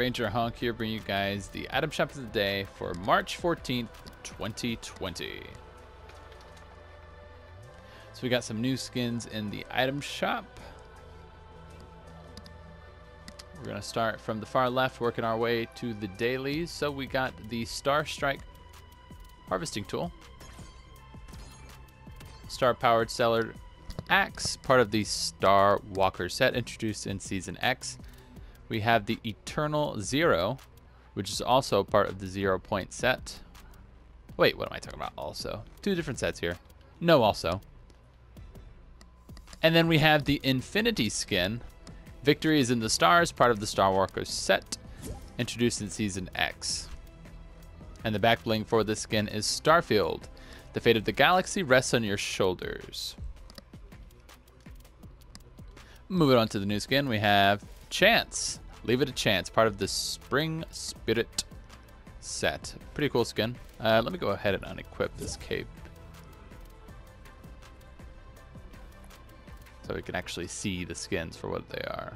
Ranger Hauk here, bringing you guys the item shop of the day for March 14th, 2020. So we got some new skins in the item shop. We're going to start from the far left, working our way to the dailies. So we got the Star Strike harvesting tool. Star powered Stellar Axe, part of the Star Walker set introduced in Season X. We have the Eternal Zero, which is also part of the Zero Point set. Wait, what am I talking about also? Two different sets here. No, also. And then we have the Infinity skin. Victory is in the Stars, part of the Star Walker set, introduced in Season X. And the back bling for this skin is Starfield. The fate of the galaxy rests on your shoulders. Moving on to the new skin, we have Chance. Leave it a chance. Part of the Spring Spirit set. Pretty cool skin. Uh, let me go ahead and unequip this cape. So we can actually see the skins for what they are.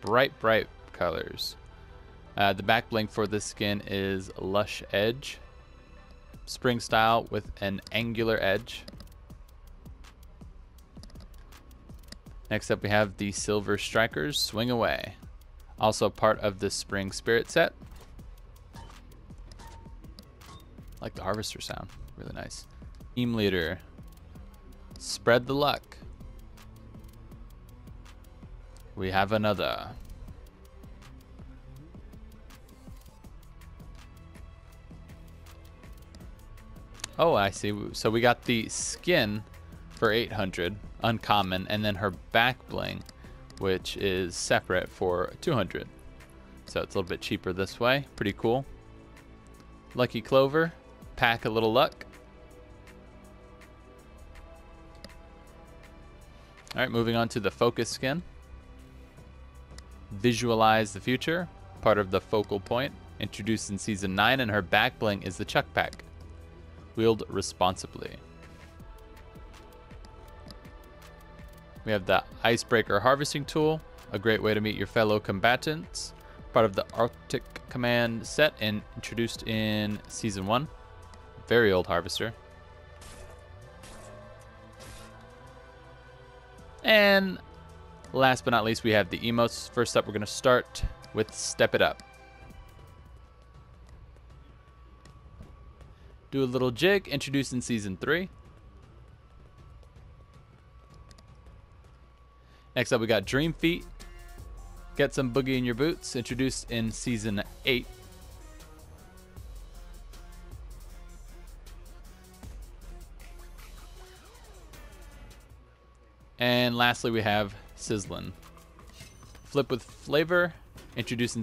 Bright, bright colors. Uh, the back bling for this skin is Lush Edge. Spring style with an angular edge. Next up we have the Silver Strikers Swing Away. Also part of the Spring Spirit set. Like the Harvester sound. Really nice. Team Leader. Spread the luck. We have another. Oh, I see. So we got the skin for 800 uncommon, and then her back bling, which is separate for 200. So it's a little bit cheaper this way. Pretty cool. Lucky Clover, pack a little luck. All right, moving on to the Focus skin. Visualize the future, part of the focal point, introduced in season 9, and her back bling is the Chuck Pack. Wield responsibly. We have the Icebreaker Harvesting Tool, a great way to meet your fellow combatants. Part of the Arctic Command set and introduced in Season 1. Very old harvester. And last but not least, we have the emotes. First up, we're going to start with Step It Up. Do a little jig, introduced in Season 3. Next up, we got Dream Feet. Get some boogie in your boots, introduced in season 8. And lastly, we have Sizzlin. Flip with Flavor, introduced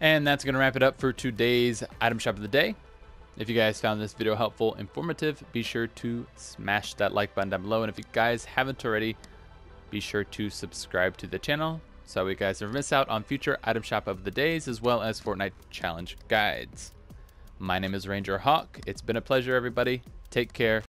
And that's going to wrap it up for today's item shop of the day. If you guys found this video helpful, informative, be sure to smash that like button down below. And if you guys haven't already, be sure to subscribe to the channel so you guys never miss out on future item shop of the days as well as Fortnite challenge guides. My name is Ranger Hauk. It's been a pleasure, everybody. Take care.